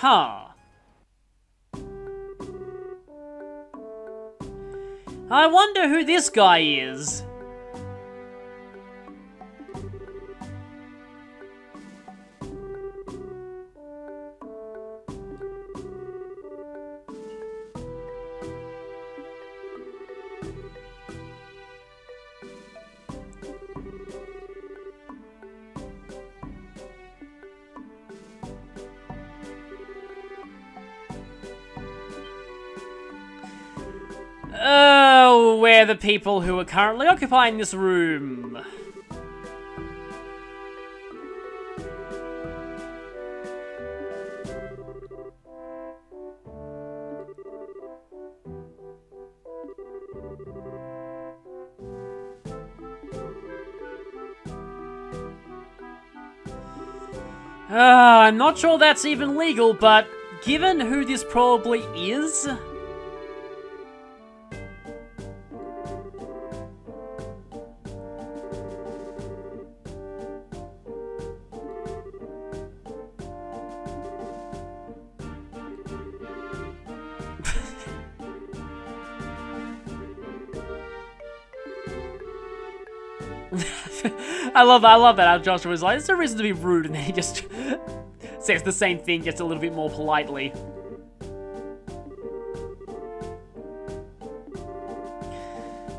Huh. I wonder who this guy is. People who are currently occupying this room. Uh, I'm not sure that's even legal, but given who this probably is, I love I love that how Joshua was like, there's no reason to be rude, and then he just says the same thing just a little bit more politely.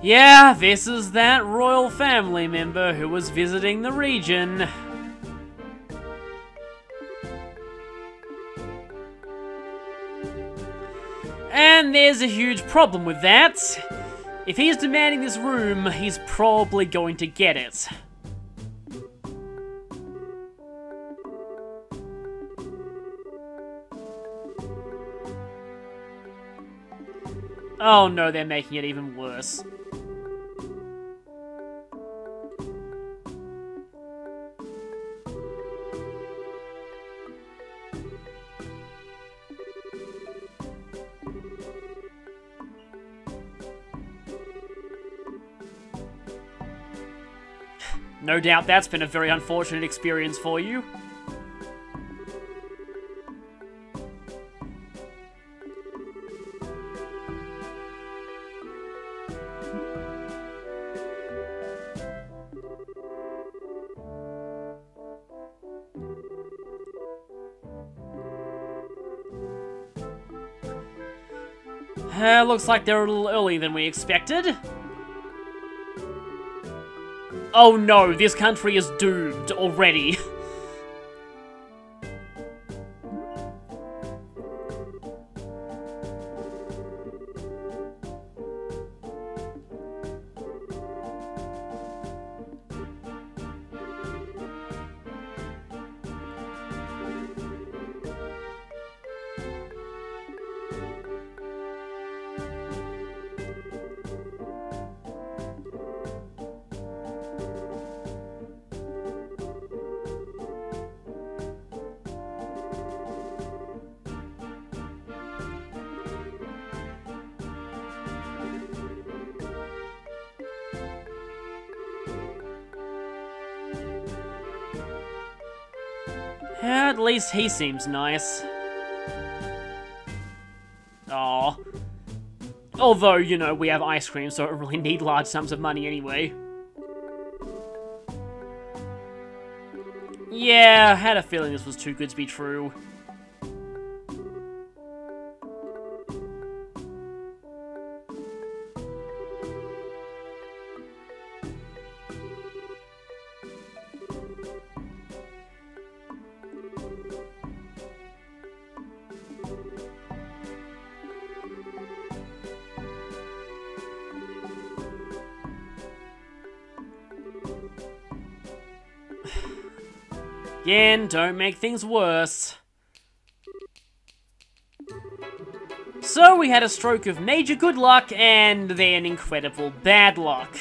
Yeah, this is that royal family member who was visiting the region. And there's a huge problem with that. If he's demanding this room, he's probably going to get it. Oh no, they're making it even worse. No doubt that's been a very unfortunate experience for you. Looks like they're a little earlier than we expected. Oh no, this country is doomed already. At least he seems nice. Aw. Although, you know, we have ice cream, so I don't really need large sums of money anyway. Yeah, I had a feeling this was too good to be true. Again, don't make things worse. So we had a stroke of major good luck and then incredible bad luck.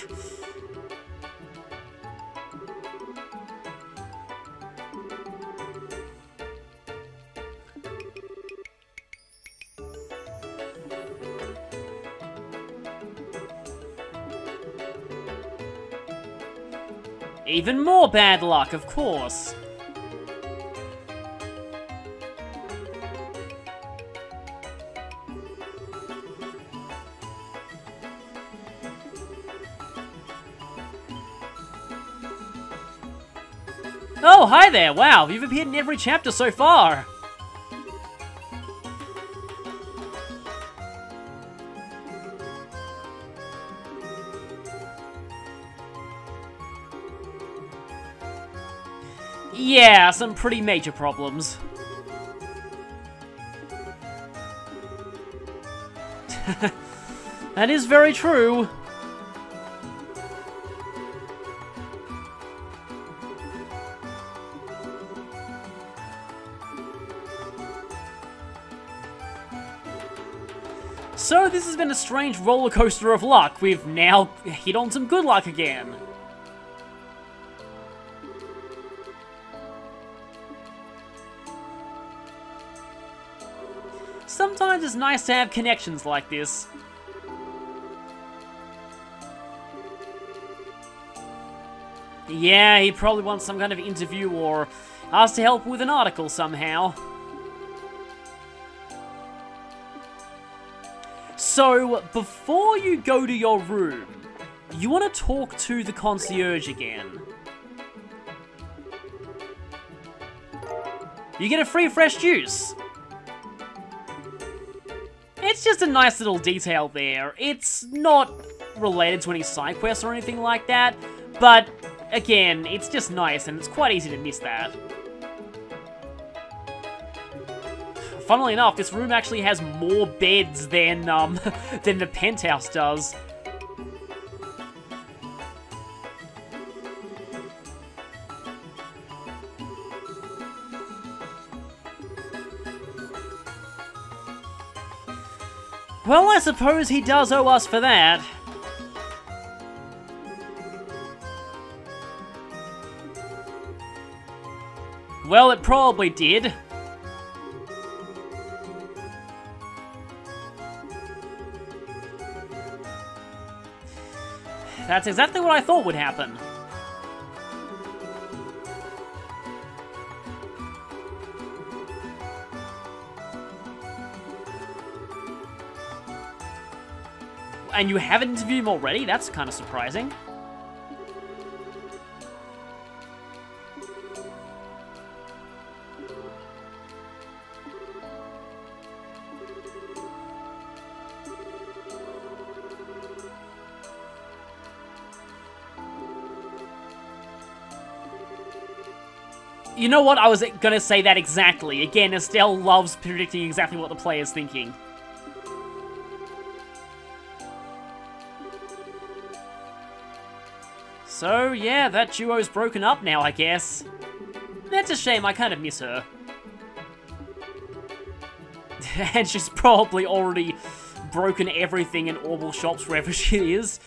Even more bad luck, of course. Oh, hi there! Wow, you've appeared in every chapter so far! Yeah, some pretty major problems. that is very true. Has been a strange roller coaster of luck. We've now hit on some good luck again. Sometimes it's nice to have connections like this. Yeah, he probably wants some kind of interview or asked to help with an article somehow. So, before you go to your room, you want to talk to the concierge again. You get a free fresh juice. It's just a nice little detail there. It's not related to any side quests or anything like that, but again, it's just nice and it's quite easy to miss that. Funnily enough, this room actually has more beds than, um, than the penthouse does. Well, I suppose he does owe us for that. Well, it probably did. That's exactly what I thought would happen. And you haven't interviewed him already? That's kind of surprising. You know what? I was gonna say that exactly. Again, Estelle loves predicting exactly what the player's thinking. So, yeah, that duo's broken up now, I guess. That's a shame, I kind of miss her. and she's probably already broken everything in Orbital shops wherever she is.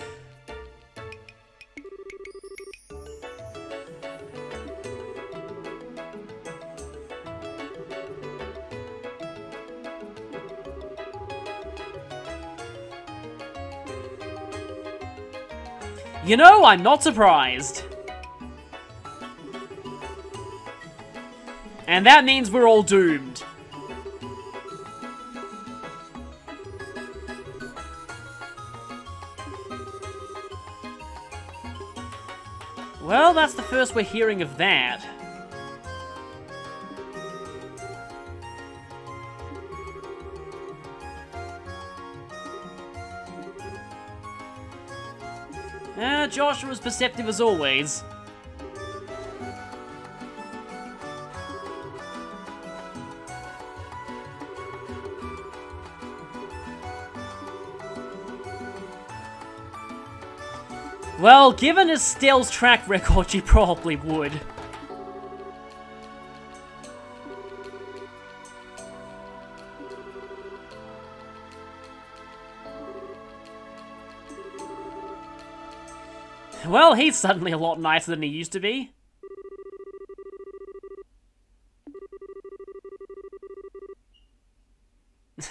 You know, I'm not surprised. And that means we're all doomed. Well, that's the first we're hearing of that. Joshua's perceptive as always. Well, given Estelle's track record, she probably would. well, he's suddenly a lot nicer than he used to be.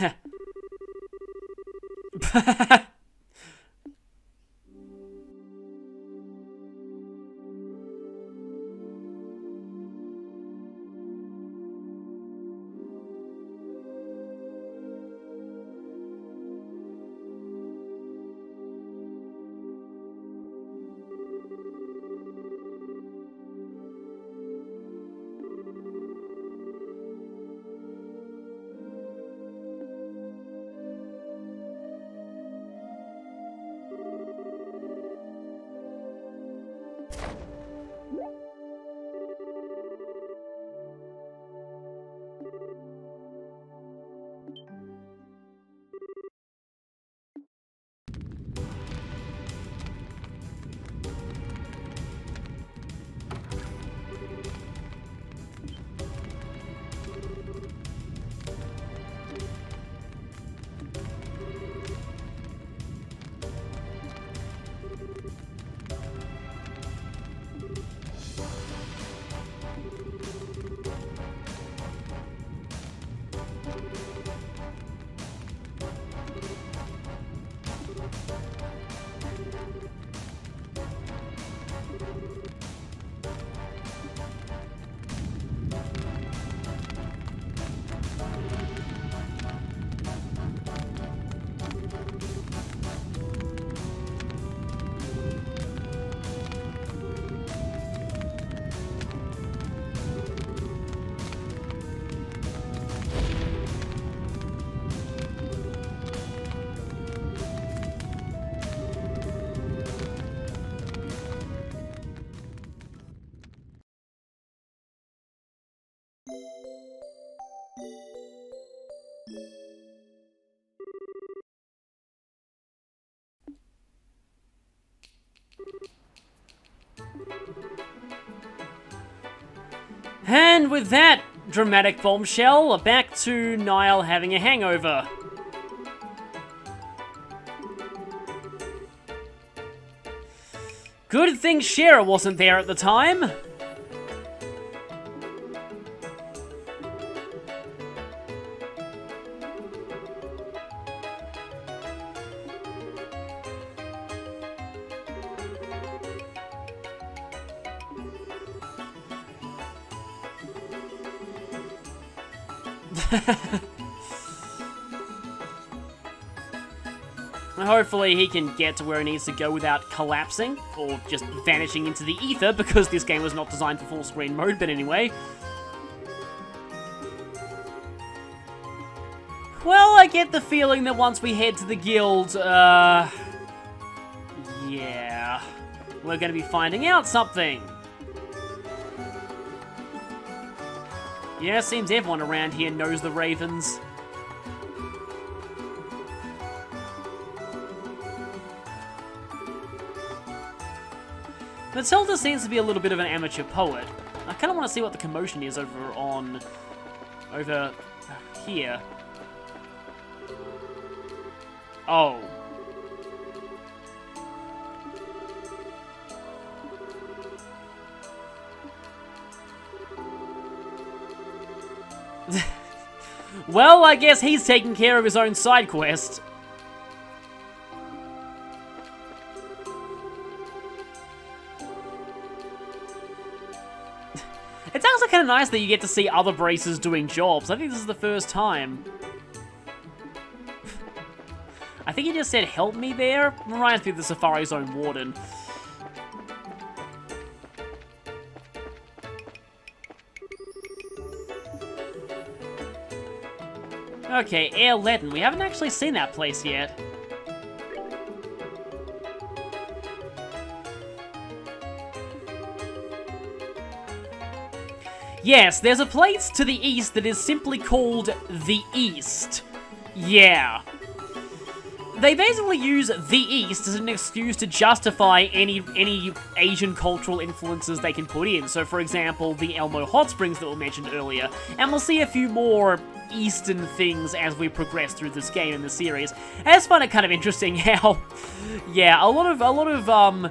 And with that dramatic bombshell, back to Nial having a hangover. Good thing Schera wasn't there at the time. Hopefully he can get to where he needs to go without collapsing, or just vanishing into the ether, because this game was not designed for full screen mode, but anyway. Well, I get the feeling that once we head to the guild, uh... Yeah... We're gonna be finding out something. Yeah, seems everyone around here knows the Ravens. Matilda seems to be a little bit of an amateur poet. I kind of want to see what the commotion is over on... over here. Oh. well, I guess he's taking care of his own side quest. It's also kind of nice that you get to see other bracers doing jobs. I think this is the first time. I think he just said, help me there. Reminds me of the Safari Zone Warden. Okay, Air-Letten. We haven't actually seen that place yet. Yes, there's a place to the east that is simply called the East. Yeah. They basically use the East as an excuse to justify any any Asian cultural influences they can put in. So, for example, the Elmo Hot Springs that were mentioned earlier, and we'll see a few more Eastern things as we progress through this game in the series. I just find it kind of interesting how, yeah, a lot of a lot of um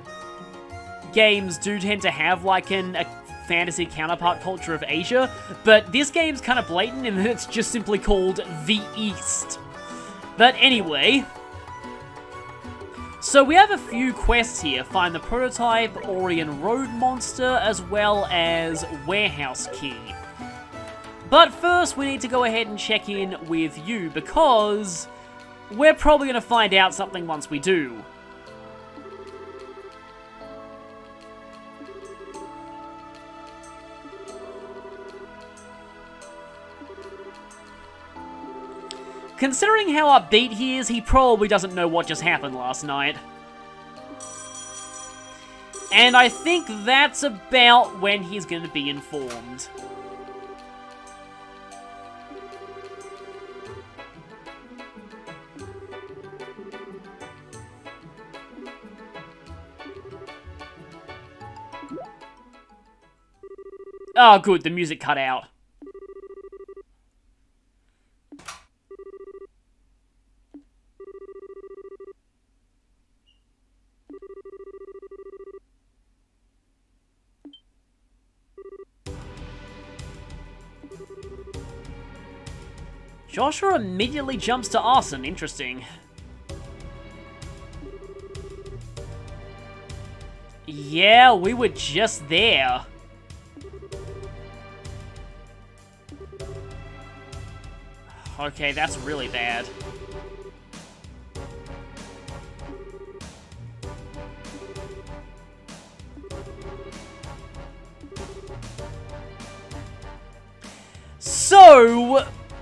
games do tend to have like an a fantasy counterpart culture of Asia, but this game's kind of blatant in that it's just simply called The East. But anyway, so we have a few quests here. Find the prototype, Aurian Road Monster, as well as Warehouse Key. But first, we need to go ahead and check in with you, because we're probably going to find out something once we do. Considering how upbeat he is, he probably doesn't know what just happened last night. And I think that's about when he's going to be informed. Oh, good, the music cut out. Joshua immediately jumps to arson. Interesting. Yeah, we were just there. Okay, that's really bad.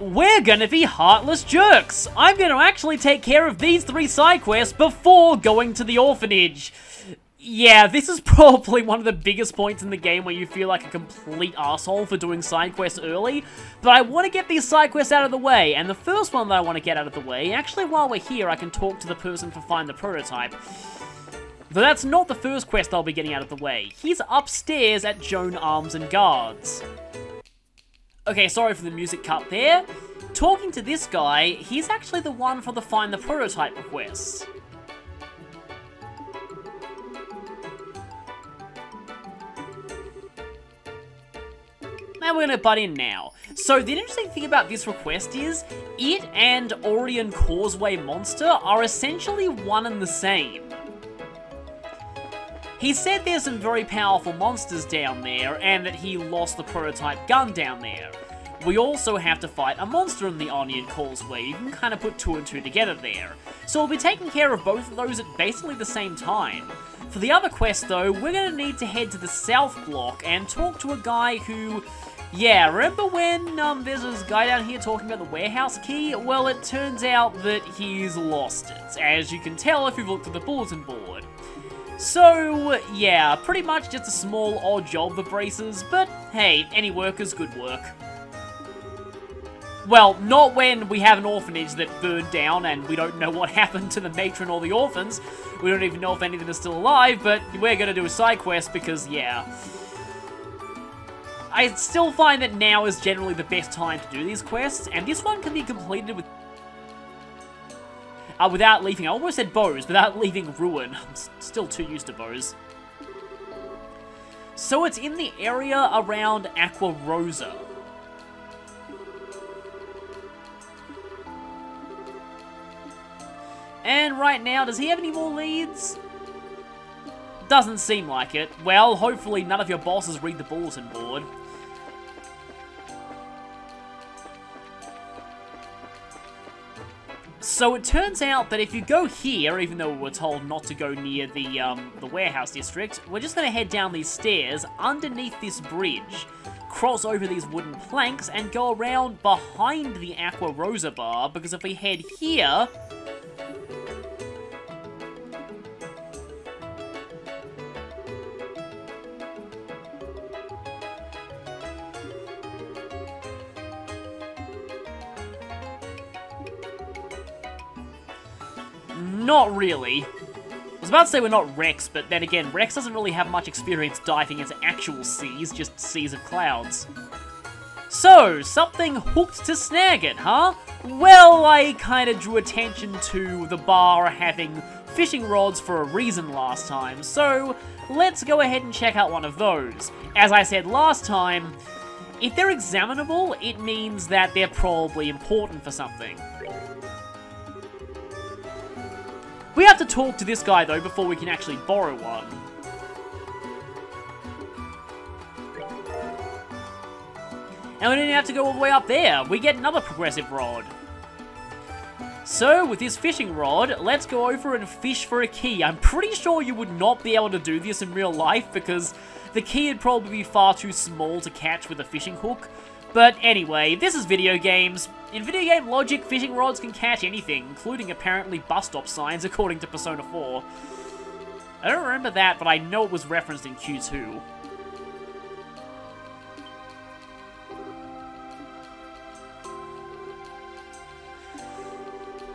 We're gonna be heartless jerks. I'm gonna actually take care of these three side quests before going to the orphanage. Yeah, this is probably one of the biggest points in the game where you feel like a complete asshole for doing side quests early, but I want to get these side quests out of the way, and the first one that I want to get out of the way, actually while we're here I can talk to the person for Find the Prototype. Though that's not the first quest I'll be getting out of the way. He's upstairs at Joan Arms and Guards. Okay, sorry for the music cut there. Talking to this guy, he's actually the one for the Find the Prototype request. Now we're gonna butt in now. So the interesting thing about this request is, it and Aurian Causeway Monster are essentially one and the same. He said there's some very powerful monsters down there, and that he lost the prototype gun down there. We also have to fight a monster in the Aurian Causeway, you can kind of put two and two together there. So we'll be taking care of both of those at basically the same time. For the other quest though, we're going to need to head to the South Block and talk to a guy who yeah, remember when um, there's this guy down here talking about the warehouse key? Well, it turns out that he's lost it, as you can tell if you've looked at the bulletin board. So, yeah, pretty much just a small odd job for bracers, but hey, any work is good work. Well, not when we have an orphanage that burned down and we don't know what happened to the matron or the orphans. We don't even know if any of them are still alive, but we're gonna do a side quest because, yeah. I still find that now is generally the best time to do these quests, and this one can be completed with uh, without leaving, I almost said bows, without leaving Ruan. I'm still too used to bows. So it's in the area around Aqua Rosa. And right now, does he have any more leads? Doesn't seem like it. Well, hopefully none of your bosses read the bulletin board. So it turns out that if you go here, even though we were told not to go near the, um, the warehouse district, we're just going to head down these stairs underneath this bridge, cross over these wooden planks, and go around behind the Aqua Rosa bar, because if we head here, Not really. I was about to say we're not Rex, but then again, Rex doesn't really have much experience diving into actual seas, just seas of clouds. So, something hooked to Snagit, huh? Well, I kinda drew attention to the bar having fishing rods for a reason last time, so let's go ahead and check out one of those. As I said last time, if they're examinable, it means that they're probably important for something. We have to talk to this guy, though, before we can actually borrow one. And we don't have to go all the way up there. We get another progressive rod. So, with this fishing rod, let's go over and fish for a key. I'm pretty sure you would not be able to do this in real life because the key would probably be far too small to catch with a fishing hook. But anyway, this is video games. In video game logic, fishing rods can catch anything, including apparently bus stop signs, according to Persona 4. I don't remember that, but I know it was referenced in Q2.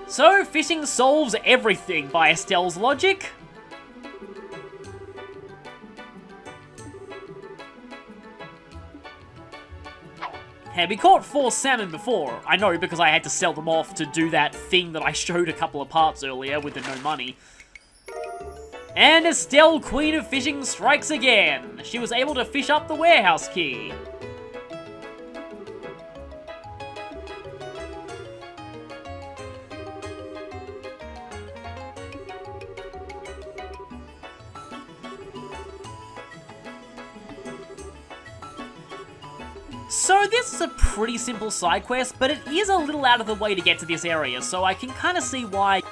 So, fishing solves everything by Estelle's logic? Hey, we caught four salmon before. I know, because I had to sell them off to do that thing that I showed a couple of parts earlier with the no money. And Estelle, Queen of Fishing, strikes again. She was able to fish up the warehouse key. Pretty simple side quest, but it is a little out of the way to get to this area, so I can kind of see why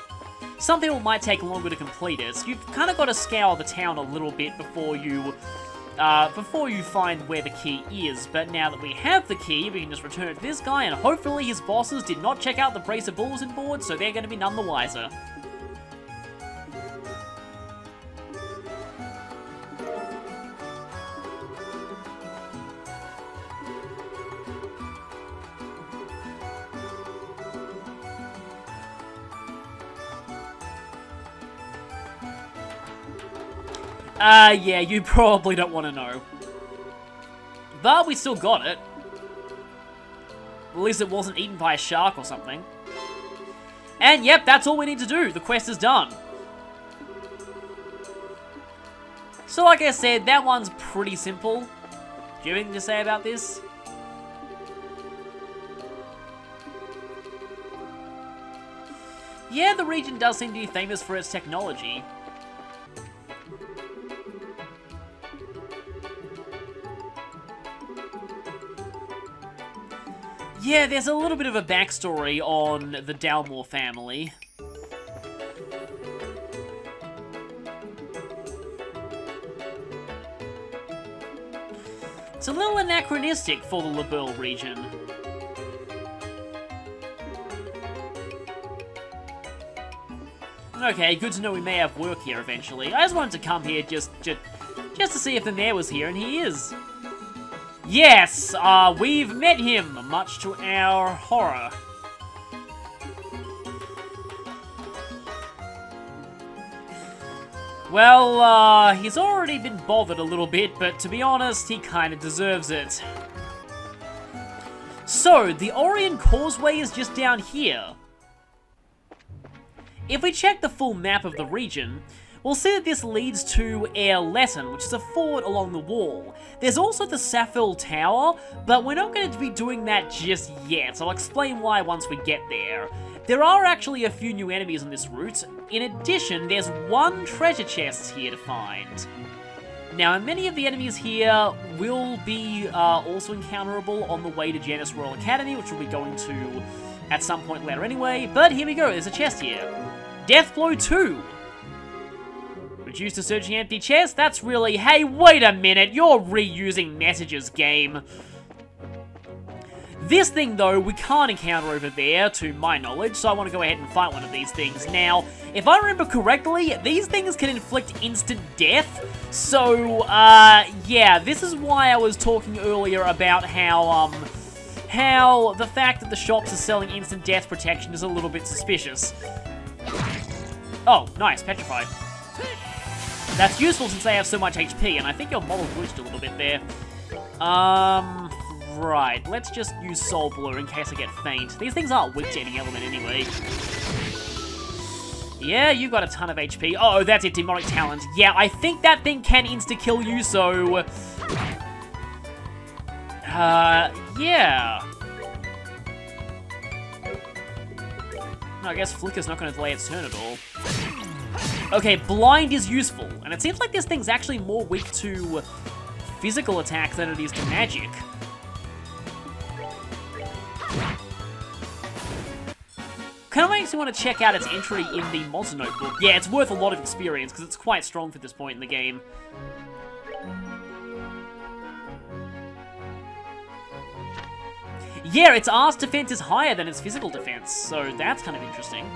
some people might take longer to complete it. You've kind of got to scour the town a little bit before you uh, before you find where the key is, but now that we have the key, we can just return it to this guy, and hopefully his bosses did not check out the Bracer Bulletin board, so they're going to be none the wiser. Uh, yeah, you probably don't want to know. But we still got it. At least it wasn't eaten by a shark or something. And yep, that's all we need to do. The quest is done. So like I said, that one's pretty simple. Do you have anything to say about this? Yeah, the region does seem to be famous for its technology. Yeah, there's a little bit of a backstory on the Dalmore family. It's a little anachronistic for the Liberl region. Okay, good to know we may have work here eventually. I just wanted to come here just, just, just to see if the mayor was here, and he is. Yes, uh, we've met him, much to our horror. Well, uh, he's already been bothered a little bit, but to be honest, he kinda deserves it. So, the Aurian Causeway is just down here. If we check the full map of the region, we'll see that this leads to Air Air-Letten, which is a fort along the wall. There's also the Safil Tower, but we're not going to be doing that just yet, so I'll explain why once we get there. There are actually a few new enemies on this route. In addition, there's one treasure chest here to find. Now, many of the enemies here will be uh, also encounterable on the way to Jenis Royal Academy, which we'll be going to at some point later anyway, but here we go, there's a chest here. Deathblow 2. Reduce to searching empty chest? That's really... Hey, wait a minute, you're reusing messages, game. This thing, though, we can't encounter over there, to my knowledge, so I want to go ahead and fight one of these things. Now, if I remember correctly, these things can inflict instant death, so, uh, yeah, this is why I was talking earlier about how, um, how the fact that the shops are selling instant death protection is a little bit suspicious. Oh, nice, petrified. That's useful since they have so much HP, and I think your model glitched a little bit there. Um, right, let's just use Soul Blur in case I get faint. These things aren't weak to any element anyway. Yeah, you've got a ton of HP. oh, that's it, Demonic Talent. Yeah, I think that thing can insta-kill you, so... Uh, yeah. I guess Flicker's not going to delay its turn at all. Okay, Blind is useful, and it seems like this thing's actually more weak to physical attack than it is to magic. Kind of makes me want to check out its entry in the Monster Notebook. Yeah, it's worth a lot of experience, because it's quite strong for this point in the game. Yeah, its arts defense is higher than its physical defense, so that's kind of interesting.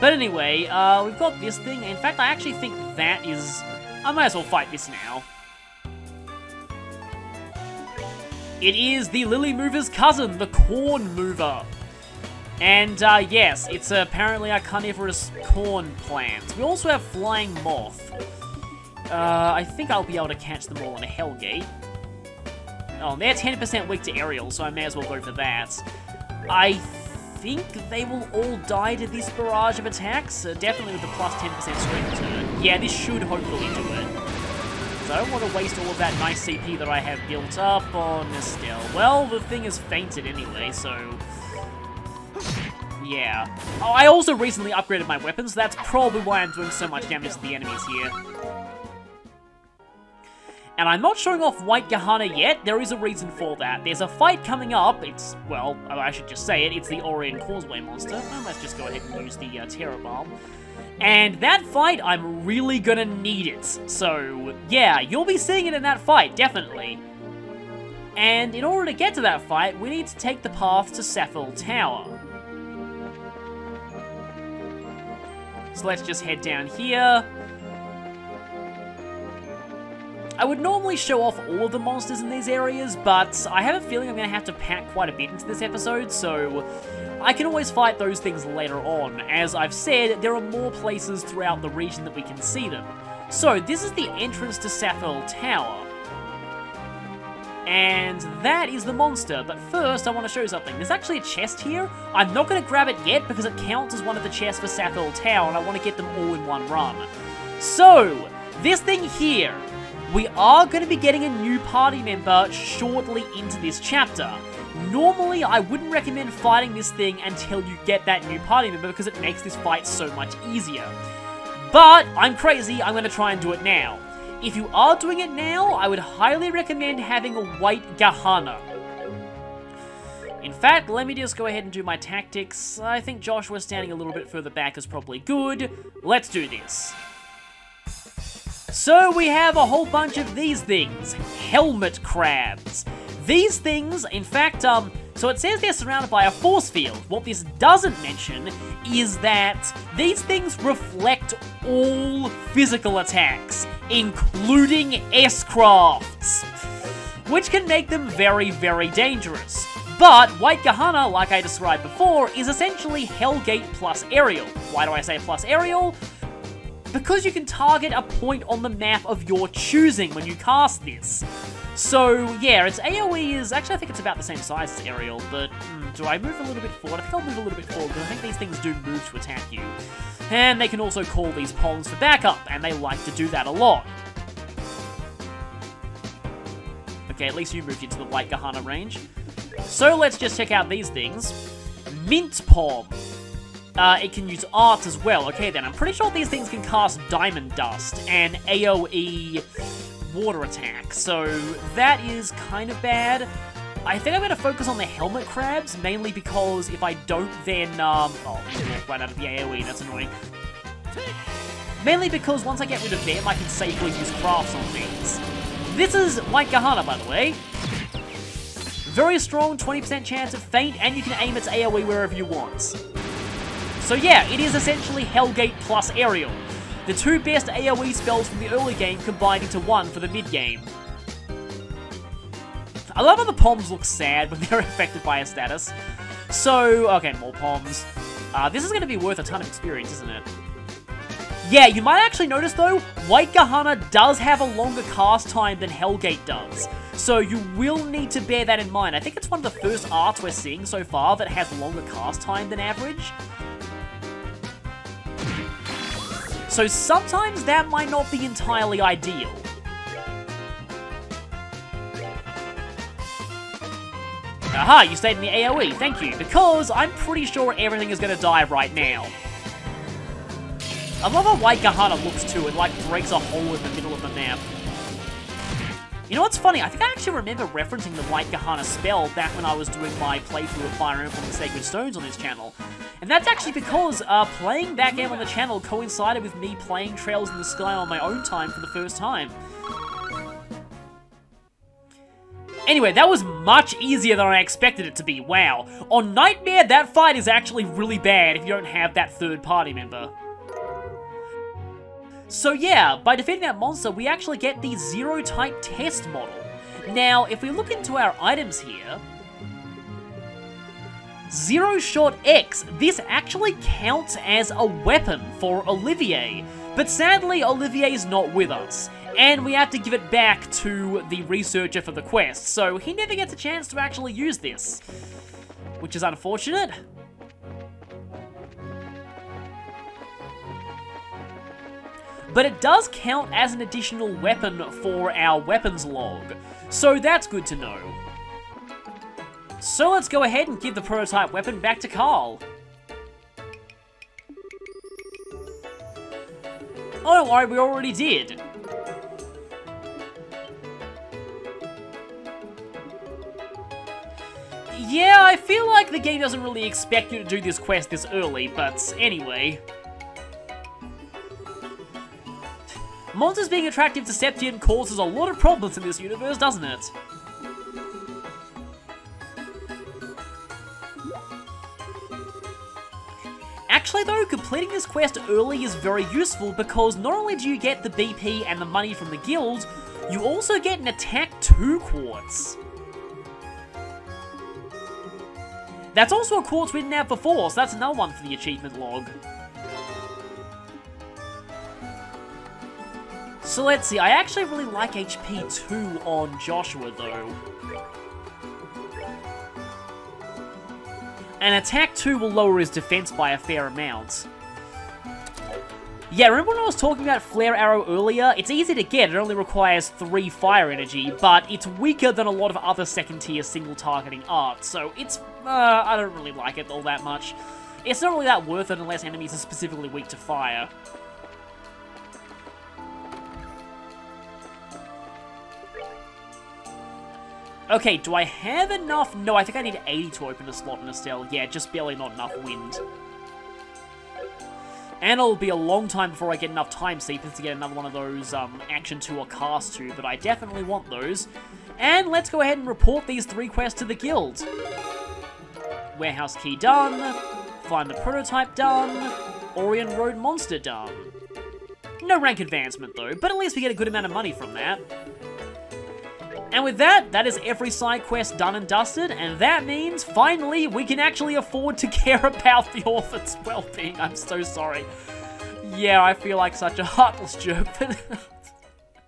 But anyway, uh, we've got this thing. In fact, I actually think that is... I might as well fight this now. It is the Lily Mover's cousin, the Corn Mover. And, uh, yes, it's apparently a carnivorous corn plant. We also have Flying Moth. Uh, I think I'll be able to catch them all in a Hellgate. Oh, they're 10% weak to aerial, so I may as well go for that. I think they will all die to this barrage of attacks, uh, definitely with the plus 10% strength return. Yeah, this should hopefully do it. So I don't want to waste all of that nice CP that I have built up on Estelle. Well, the thing is fainted anyway, so... Yeah. Oh, I also recently upgraded my weapons, so that's probably why I'm doing so much damage to the enemies here. And I'm not showing off White Gehenna yet, there is a reason for that. There's a fight coming up, it's, well, I should just say it, it's the Aurian Causeway monster. Well, let's just go ahead and use the uh, Terror Bomb. And that fight, I'm really gonna need it. So, yeah, you'll be seeing it in that fight, definitely. And in order to get to that fight, we need to take the path to Safil Tower. So let's just head down here. I would normally show off all of the monsters in these areas, but I have a feeling I'm going to have to pack quite a bit into this episode, so I can always fight those things later on. As I've said, there are more places throughout the region that we can see them. So, this is the entrance to Safel Tower. And that is the monster, but first I want to show you something. There's actually a chest here. I'm not going to grab it yet because it counts as one of the chests for Safel Tower, and I want to get them all in one run. So, this thing here, we are going to be getting a new party member shortly into this chapter. Normally, I wouldn't recommend fighting this thing until you get that new party member because it makes this fight so much easier. But, I'm crazy, I'm going to try and do it now. If you are doing it now, I would highly recommend having a white Gehenna. In fact, let me just go ahead and do my tactics. I think Joshua standing a little bit further back is probably good. Let's do this. So we have a whole bunch of these things. Helmet crabs. These things, in fact, um, so it says they're surrounded by a force field. What this doesn't mention is that these things reflect all physical attacks, including S-crafts, which can make them very, very dangerous. But White Gehenna, like I described before, is essentially Hellgate plus Aerial. Why do I say plus Aerial? Because you can target a point on the map of your choosing when you cast this. So, yeah, its AoE is... Actually, I think it's about the same size as Aerial, but hmm, do I move a little bit forward? I think I'll move a little bit forward, because I think these things do move to attack you. And they can also call these pawns for backup, and they like to do that a lot. Okay, at least you moved into the White Gehenna range. So let's just check out these things. Mint Pom. Uh, it can use art as well. Okay then, I'm pretty sure these things can cast Diamond Dust and AoE water attack, so that is kind of bad. I think I'm going to focus on the helmet crabs, mainly because if I don't, then, um, oh, right out of the AoE, that's annoying. Mainly because once I get rid of them, I can safely use crafts on things. This is White Gehenna, by the way. Very strong, 20% chance of faint, and you can aim its AoE wherever you want. So yeah, it is essentially Hellgate plus Aerial. The two best AoE spells from the early game combined into one for the mid-game. I love how the Poms look sad when they're affected by a status. So, okay, more Poms. Uh, this is going to be worth a ton of experience, isn't it? Yeah, you might actually notice though, White Gehenna does have a longer cast time than Hellgate does. So you will need to bear that in mind. I think it's one of the first arts we're seeing so far that has longer cast time than average. So sometimes that might not be entirely ideal. Aha, you stayed in the AoE, thank you, because I'm pretty sure everything is going to die right now. I love how White Gehenna looks too, it like breaks a hole in the middle of the map. You know what's funny? I think I actually remember referencing the White Gehenna spell back when I was doing my playthrough of Fire Emblem the Sacred Stones on this channel. And that's actually because uh, playing that game on the channel coincided with me playing Trails in the Sky on my own time for the first time. Anyway, that was much easier than I expected it to be, wow. On Nightmare, that fight is actually really bad if you don't have that third party member. So yeah, by defeating that monster, we actually get the Zero-type test model. Now, if we look into our items here, Zero Shot X, this actually counts as a weapon for Olivier, but sadly Olivier is not with us, and we have to give it back to the researcher for the quest, so he never gets a chance to actually use this, which is unfortunate. But it does count as an additional weapon for our weapons log, so that's good to know. So let's go ahead and give the prototype weapon back to Carl. Oh, don't worry, we already did. Yeah, I feel like the game doesn't really expect you to do this quest this early, but anyway. Monsters being attractive to Septium causes a lot of problems in this universe, doesn't it? Actually though, completing this quest early is very useful because not only do you get the BP and the money from the guild, you also get an attack 2 quartz. That's also a quartz we didn't have before, so that's another one for the achievement log. So let's see, I actually really like HP 2 on Joshua though. And attack 2 will lower his defense by a fair amount. Yeah, remember when I was talking about Flare Arrow earlier? It's easy to get, it only requires 3 fire energy, but it's weaker than a lot of other second tier single targeting art, so it's, uh, I don't really like it all that much. It's not really that worth it unless enemies are specifically weak to fire. Okay, do I have enough? No, I think I need 80 to open a slot in Estelle. Yeah, just barely not enough wind. And it'll be a long time before I get enough time sepith to get another one of those um, action 2 or cast 2, but I definitely want those. And let's go ahead and report these three quests to the guild. Warehouse key done, find the prototype done, Aurian Road monster done. No rank advancement though, but at least we get a good amount of money from that. And with that, that is every side quest done and dusted, and that means, finally, we can actually afford to care about the orphan's well-being. I'm so sorry. Yeah, I feel like such a heartless jerk, but